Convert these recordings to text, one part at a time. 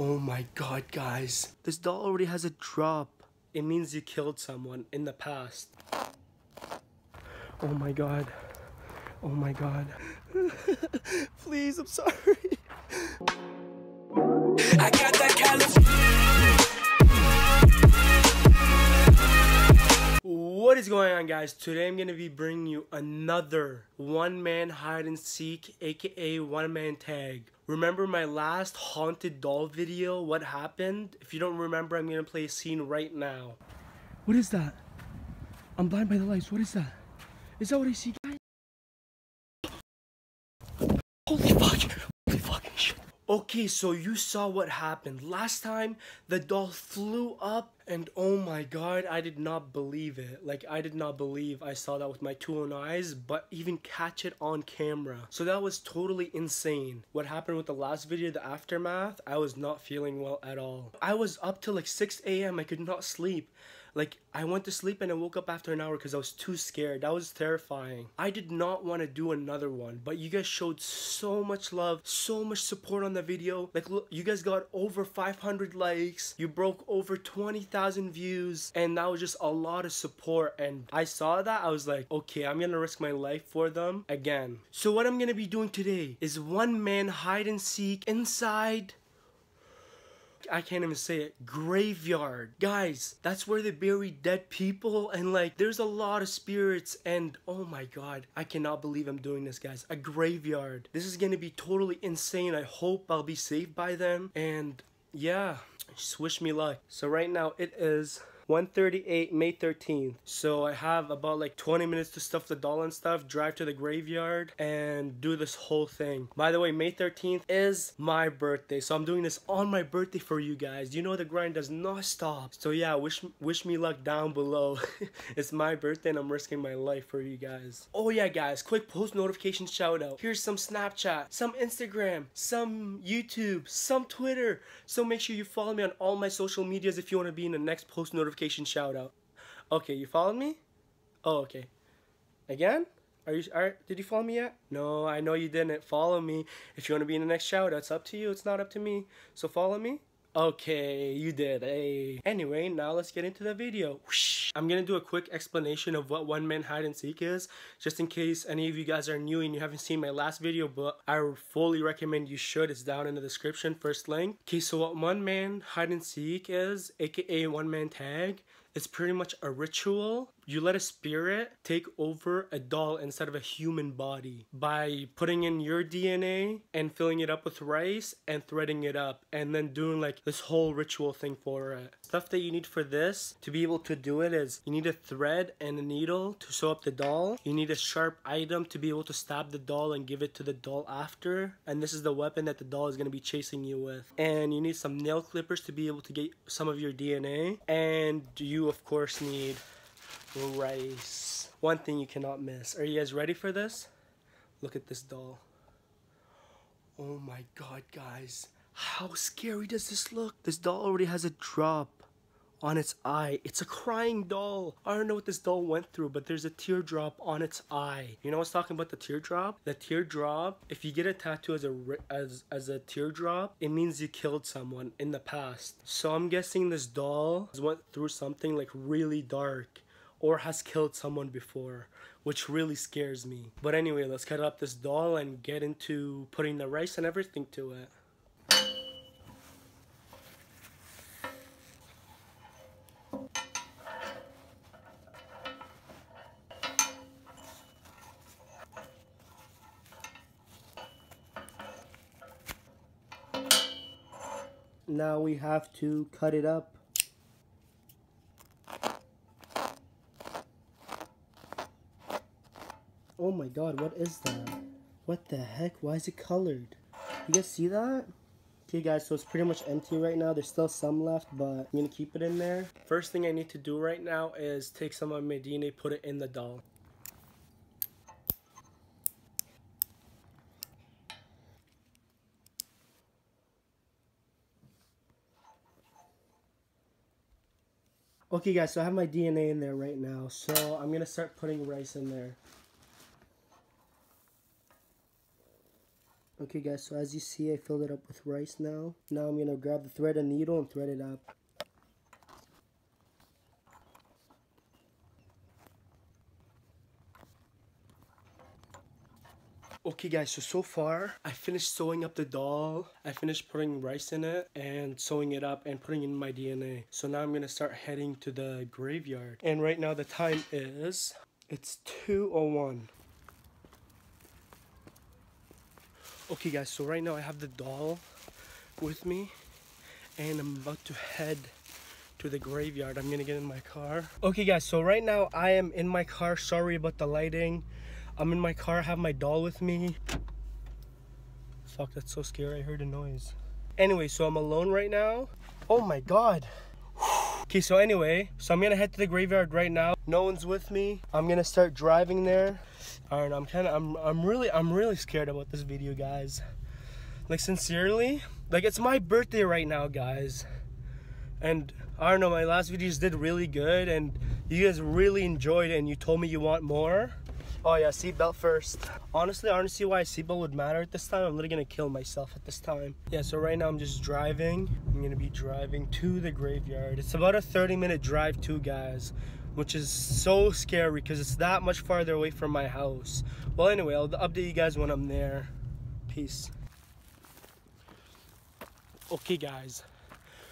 Oh my god, guys. This doll already has a drop. It means you killed someone in the past. Oh my god. Oh my god. Please, I'm sorry. I got that What is going on guys? Today I'm going to be bringing you another one man hide and seek aka one man tag. Remember my last haunted doll video? What happened? If you don't remember I'm going to play a scene right now. What is that? I'm blind by the lights. What is that? Is that what I see guys? Holy fuck! Holy fucking shit. Okay, so you saw what happened. Last time, the doll flew up and oh my god, I did not believe it. Like, I did not believe I saw that with my two own eyes, but even catch it on camera. So that was totally insane. What happened with the last video, the aftermath, I was not feeling well at all. I was up till like 6 a.m. I could not sleep. Like, I went to sleep and I woke up after an hour because I was too scared. That was terrifying. I did not want to do another one, but you guys showed so much love, so much support on the video. Like, look, you guys got over 500 likes. You broke over 20,000 views, and that was just a lot of support. And I saw that, I was like, okay, I'm gonna risk my life for them again. So what I'm gonna be doing today is one man hide and seek inside I can't even say it, graveyard. Guys, that's where they bury dead people and like there's a lot of spirits and oh my god, I cannot believe I'm doing this guys. A graveyard. This is gonna be totally insane. I hope I'll be saved by them and yeah, just wish me luck. So right now it is 138 May 13th. So I have about like 20 minutes to stuff the doll and stuff, drive to the graveyard, and do this whole thing. By the way, May 13th is my birthday. So I'm doing this on my birthday for you guys. You know the grind does not stop. So yeah, wish wish me luck down below. it's my birthday and I'm risking my life for you guys. Oh yeah guys, quick post notification shout out. Here's some Snapchat, some Instagram, some YouTube, some Twitter. So make sure you follow me on all my social medias if you want to be in the next post notification notification shout out. Okay, you followed me? Oh, okay. Again? Are you are did you follow me yet? No, I know you didn't. Follow me. If you want to be in the next shout out, it's up to you. It's not up to me. So follow me. Okay, you did. Hey. Anyway, now let's get into the video. Whoosh. I'm gonna do a quick explanation of what one man hide and seek is, just in case any of you guys are new and you haven't seen my last video, but I fully recommend you should. It's down in the description, first link. Okay, so what one man hide and seek is, aka one man tag, it's pretty much a ritual. You let a spirit take over a doll instead of a human body by putting in your DNA and filling it up with rice and threading it up and then doing like this whole ritual thing for it. Stuff that you need for this to be able to do it is you need a thread and a needle to sew up the doll. You need a sharp item to be able to stab the doll and give it to the doll after. And this is the weapon that the doll is going to be chasing you with. And you need some nail clippers to be able to get some of your DNA. And you you of course need rice. One thing you cannot miss. Are you guys ready for this? Look at this doll. Oh my god, guys. How scary does this look? This doll already has a drop on its eye. It's a crying doll. I don't know what this doll went through, but there's a teardrop on its eye. You know what's talking about the teardrop? The teardrop, if you get a tattoo as a as as a teardrop, it means you killed someone in the past. So I'm guessing this doll went through something like really dark or has killed someone before, which really scares me. But anyway, let's cut up this doll and get into putting the rice and everything to it. now we have to cut it up. Oh my god, what is that? What the heck? Why is it colored? You guys see that? Okay guys, so it's pretty much empty right now. There's still some left, but I'm gonna keep it in there. First thing I need to do right now is take some of my DNA, put it in the doll. Okay guys, so I have my DNA in there right now. So I'm to start putting rice in there. Okay guys, so as you see, I filled it up with rice now. Now I'm gonna grab the thread and needle and thread it up. Okay guys, so so far I finished sewing up the doll. I finished putting rice in it and sewing it up and putting in my DNA. So now I'm gonna start heading to the graveyard. And right now the time is, it's 2.01. Okay guys, so right now I have the doll with me and I'm about to head to the graveyard. I'm gonna get in my car. Okay guys, so right now I am in my car. Sorry about the lighting. I'm in my car, I have my doll with me. Fuck, that's so scary. I heard a noise. Anyway, so I'm alone right now. Oh my god. Okay, so anyway, so I'm gonna head to the graveyard right now. No one's with me. I'm gonna start driving there. Don't know, I'm kinda, I'm, I'm really, I'm really scared about this video, guys. Like, sincerely, like, it's my birthday right now, guys. And, I don't know, my last videos did really good, and you guys really enjoyed it, and you told me you want more. Oh yeah, seatbelt first. Honestly, I don't see why seatbelt would matter at this time. I'm literally gonna kill myself at this time. Yeah, so right now I'm just driving. I'm gonna be driving to the graveyard. It's about a 30 minute drive too, guys, which is so scary because it's that much farther away from my house. Well, anyway, I'll update you guys when I'm there. Peace. Okay, guys.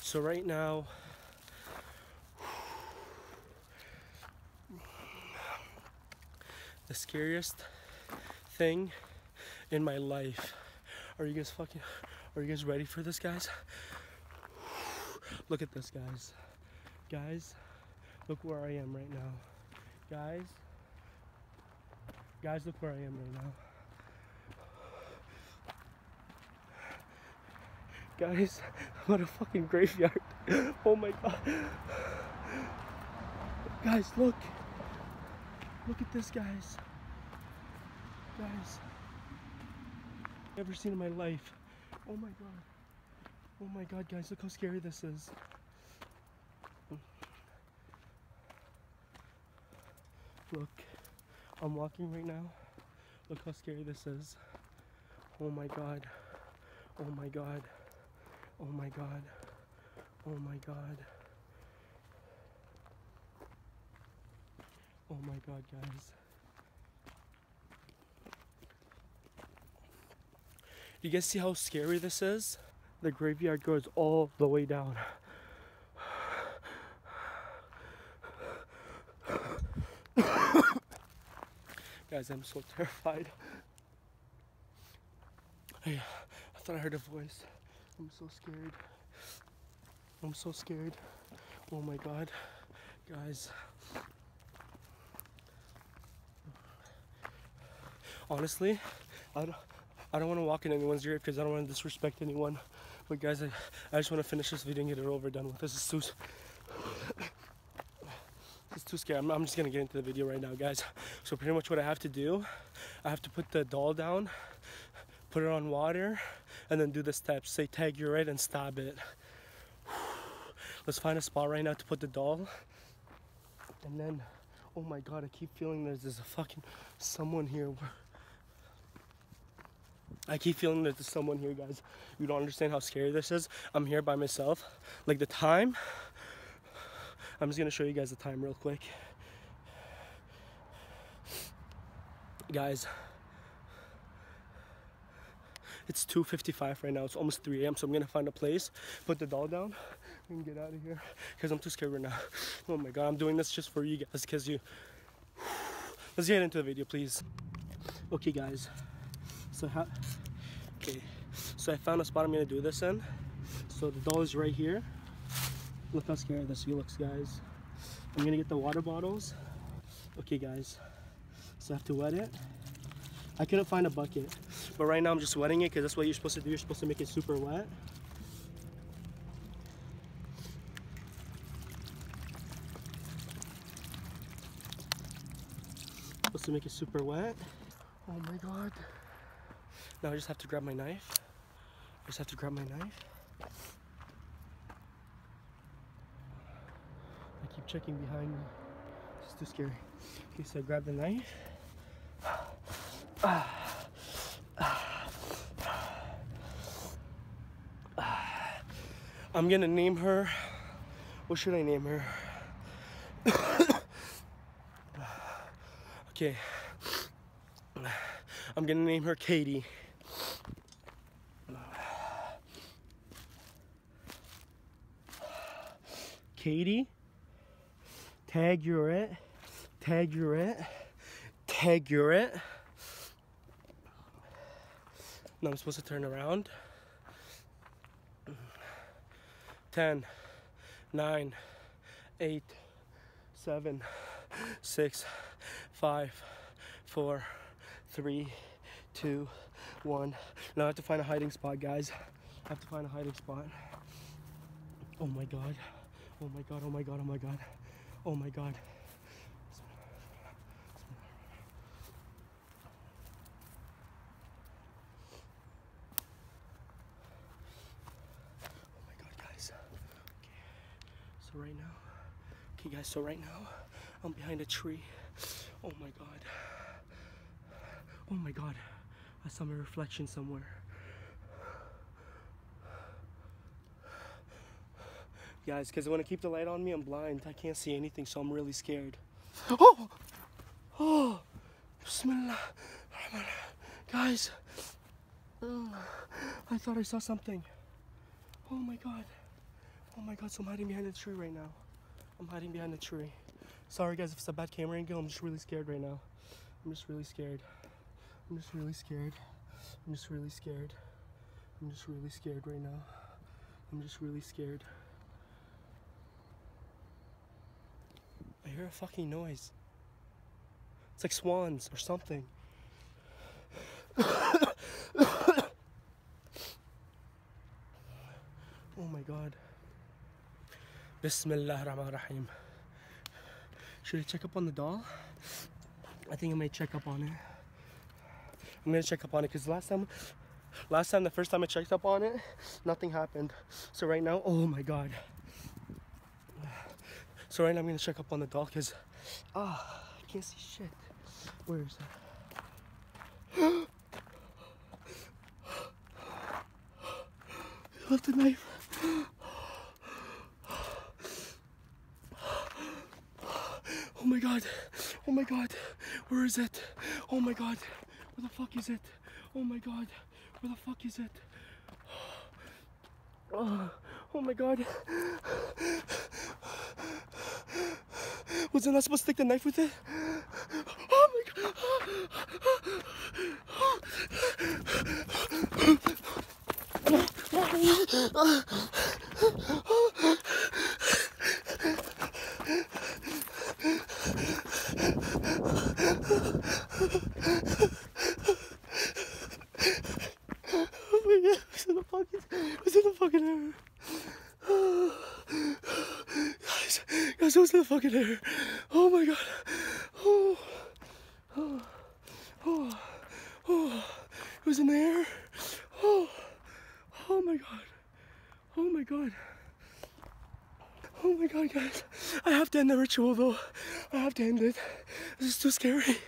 So right now, the scariest thing in my life. Are you guys fucking are you guys ready for this guys? Look at this guys. Guys, look where I am right now. Guys, guys look where I am right now. Guys, what a fucking graveyard. Oh my god. Guys, look. Look at this, guys. Guys. Never seen in my life. Oh my god. Oh my god, guys, look how scary this is. Look, I'm walking right now. Look how scary this is. Oh my god. Oh my god. Oh my god. Oh my god. Oh my god, guys. You guys see how scary this is? The graveyard goes all the way down. guys, I'm so terrified. I, I thought I heard a voice. I'm so scared. I'm so scared. Oh my god. Guys. Honestly, I don't, I don't want to walk in anyone's grave because I don't want to disrespect anyone. But guys, I, I just want to finish this video and get it over done with. This is too, it's too scary. I'm, I'm just gonna get into the video right now, guys. So pretty much what I have to do, I have to put the doll down, put it on water, and then do the steps. Say tag your right and stab it. Let's find a spot right now to put the doll, and then, oh my god, I keep feeling there's, there's a fucking someone here. I keep feeling that there's someone here, guys. You don't understand how scary this is. I'm here by myself. Like the time, I'm just gonna show you guys the time real quick. Guys, it's 2.55 right now. It's almost 3 a.m. So I'm gonna find a place, put the doll down, and get out of here. Because I'm too scared right now. Oh my God, I'm doing this just for you guys. Because you... Let's get into the video, please. Okay, guys. So how, okay, so I found a spot I'm gonna do this in. So the doll is right here. Look how scary this looks, guys. I'm gonna get the water bottles. Okay, guys, so I have to wet it. I couldn't find a bucket, but right now I'm just wetting it because that's what you're supposed to do. You're supposed to make it super wet. Supposed to make it super wet. Oh my god. Now I just have to grab my knife. I just have to grab my knife. I keep checking behind me. It's too scary. Okay, so I grab the knife. I'm gonna name her. What should I name her? okay. I'm gonna name her Katie. Katie, tag you're it, tag you're it, tag you're it. Now I'm supposed to turn around. 10, 9, 8, 7, 6, 5, 4, 3, 2, 1. Now I have to find a hiding spot, guys. I have to find a hiding spot. Oh my god. Oh my god, oh my god, oh my god. Oh my god. Oh my god, guys. Okay. So right now, okay guys, so right now, I'm behind a tree. Oh my god. Oh my god. I saw my reflection somewhere. Guys, because when I keep the light on me, I'm blind. I can't see anything, so I'm really scared. Oh! Oh! Bismillah. Guys. Mm, I thought I saw something. Oh my god. Oh my god, so I'm hiding behind the tree right now. I'm hiding behind the tree. Sorry guys if it's a bad camera angle, I'm just really scared right now. I'm just really scared. I'm just really scared. I'm just really scared. I'm just really scared right now. I'm just really scared. I hear a fucking noise. It's like swans or something. oh my god. Bismillah rahman rahim. Should I check up on the doll? I think I might check up on it. I'm gonna check up on it because last time, last time, the first time I checked up on it, nothing happened. So right now, oh my god. So right now I'm gonna check up on the doll because, ah, I can't see shit. Where is that? I left the knife. Oh my god. Oh my god. Where is it? Oh my god. Where the fuck is it? Oh my god. Where the fuck is it? Oh, oh my god. Was I supposed to take the knife with it? Oh my god. Oh my god, it was in the fucking, it was in the fucking air. In the fucking air. Oh my god. Oh, oh, oh, oh. It was in the air. Oh, oh my god. Oh my god. Oh my god, guys. I have to end the ritual though. I have to end it. This is too scary.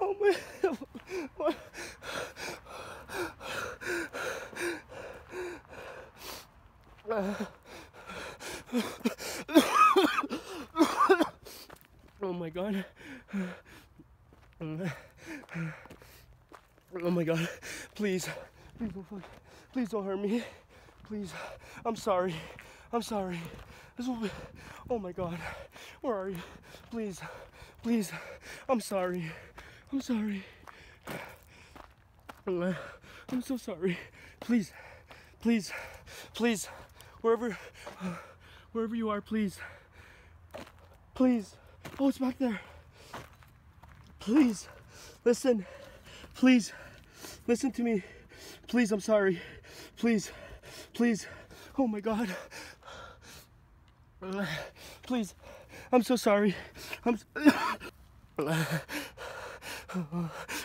Oh my. Oh my god. Oh my god. Please. Please don't fuck. Please don't hurt me. Please. I'm sorry. I'm sorry. This will be. Oh my god. Where are you? Please. Please. I'm sorry. I'm sorry. I'm so sorry. Please. Please. Please. Wherever. Wherever you are, please. Please. Oh, it's back there. Please. Listen. Please. Listen to me. Please, I'm sorry. Please. Please. Oh my god. Please. I'm so sorry. I'm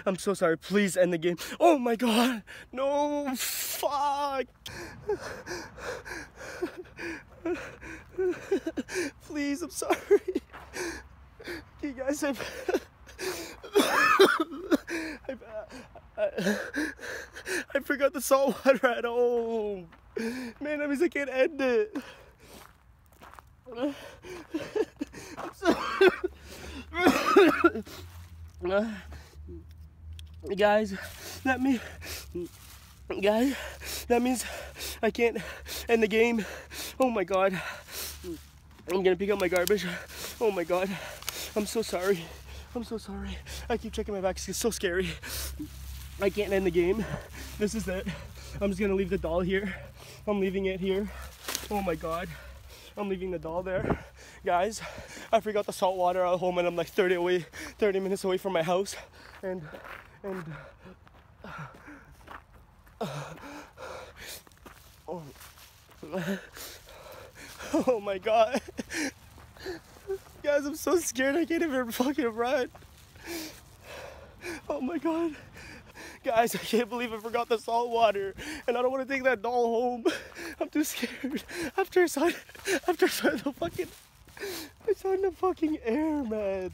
I'm so sorry. Please end the game. Oh my god. No. Fuck. Please, I'm sorry. You guys, I've, I've, I, I've forgot the salt water at home. Man, that means I can't end it. guys, that means, guys, that means I can't end the game. Oh my god. I'm gonna pick up my garbage. Oh my god. I'm so sorry. I'm so sorry. I keep checking my back. It's so scary. I can't end the game. This is it. I'm just gonna leave the doll here. I'm leaving it here. Oh my god. I'm leaving the doll there. Guys, I forgot the salt water at home and I'm like 30 away, 30 minutes away from my house. And, and, uh, oh, oh my god. Guys, I'm so scared I can't even fucking run. Oh my god. Guys, I can't believe I forgot the salt water, and I don't want to take that doll home. I'm too scared. After I saw, after I saw the fucking, I saw in the fucking air, man.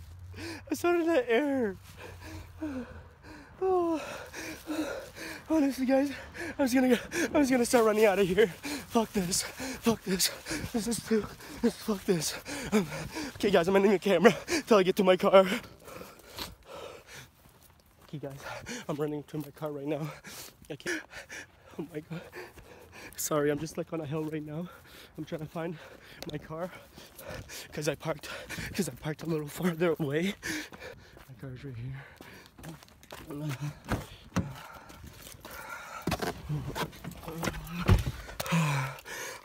I saw in the air. Oh, honestly, guys, I was gonna, I was gonna start running out of here. Fuck this. Fuck this. This is too. Fuck this. Um, okay, guys, I'm ending the camera till I get to my car. Guys, I'm running to my car right now. I can't. Oh my god. Sorry, I'm just like on a hill right now. I'm trying to find my car because I parked because I parked a little farther away. My car's right here.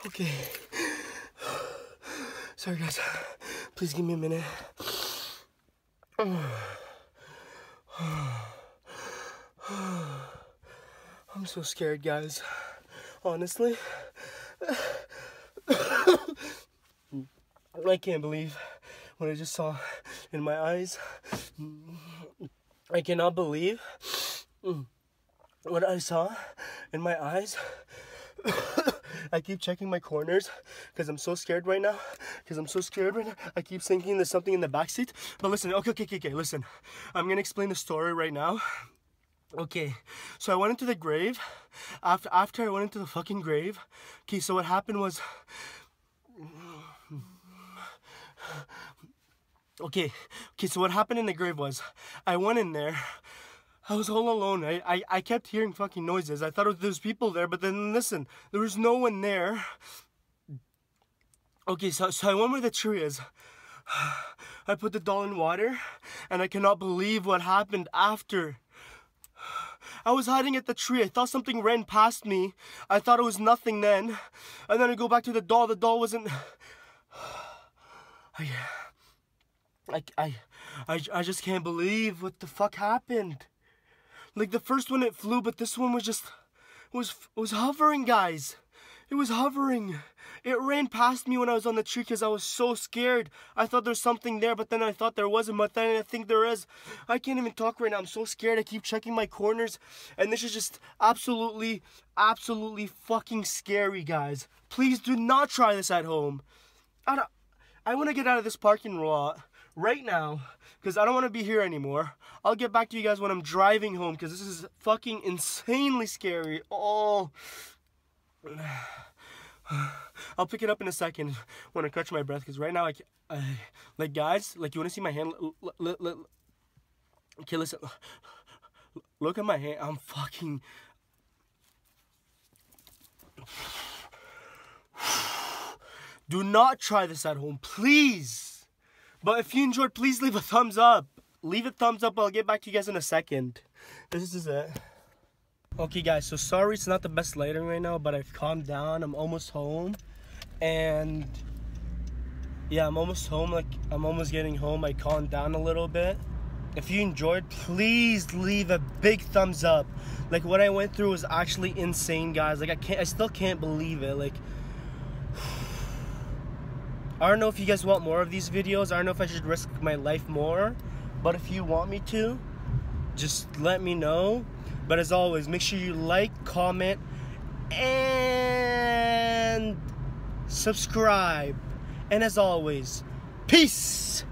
Okay. Sorry guys. Please give me a minute. I'm so scared, guys. Honestly. I can't believe what I just saw in my eyes. I cannot believe what I saw in my eyes. I keep checking my corners because I'm so scared right now. Because I'm so scared right now. I keep thinking there's something in the back seat. But listen, okay, okay, okay, okay, listen. I'm gonna explain the story right now. Okay, so I went into the grave. After after I went into the fucking grave. Okay, so what happened was. Okay, okay, so what happened in the grave was, I went in there. I was all alone. I, I, I kept hearing fucking noises. I thought there was people there, but then listen, there was no one there. Okay, so, so I went where the tree is. I put the doll in water, and I cannot believe what happened after. I was hiding at the tree. I thought something ran past me. I thought it was nothing then. And then I go back to the doll. The doll wasn't... I, I, I, I, I just can't believe what the fuck happened. Like the first one it flew, but this one was just was was hovering, guys. It was hovering. It ran past me when I was on the tree because I was so scared. I thought there's something there, but then I thought there wasn't, but then I think there is. I can't even talk right now. I'm so scared. I keep checking my corners, and this is just absolutely, absolutely fucking scary, guys. Please do not try this at home. I, I want to get out of this parking lot right now because I don't want to be here anymore. I'll get back to you guys when I'm driving home because this is fucking insanely scary. Oh. I'll pick it up in a second when I catch my breath because right now, I, I, like guys, like you want to see my hand? Okay, listen. Look at my hand. I'm fucking. Do not try this at home, please. But if you enjoyed, please leave a thumbs up. Leave a thumbs up. I'll get back to you guys in a second. This is it. Okay, guys. So sorry it's not the best lighting right now, but I've calmed down. I'm almost home. And yeah, I'm almost home. Like, I'm almost getting home. I calmed down a little bit. If you enjoyed, please leave a big thumbs up. Like, what I went through was actually insane, guys. Like, I can't, I still can't believe it. Like, I don't know if you guys want more of these videos. I don't know if I should risk my life more. But if you want me to, just let me know. But as always, make sure you like, comment, and subscribe. And as always, peace.